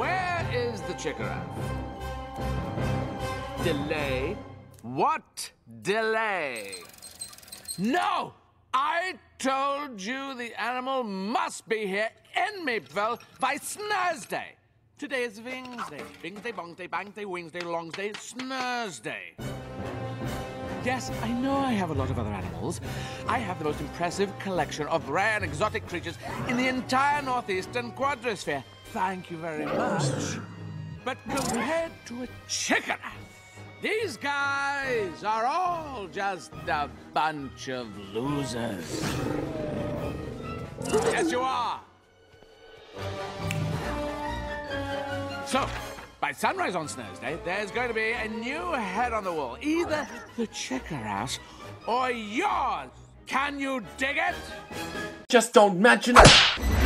Where is the chickaraf? Delay? What delay? No! I told you the animal must be here in Meepville by Snursday. Today is Vingsday. Vingsday, Bongsday, Bangsday, Wingsday, Longsday, Snursday. Yes, I know I have a lot of other animals. I have the most impressive collection of rare and exotic creatures in the entire northeastern quadrosphere. Thank you very much. But compared to a chicken, these guys are all just a bunch of losers. Yes, you are. So, by sunrise on Thursday, there's going to be a new head on the wall. Either the chickaraf or yours. Can you dig it? Just don't mention it.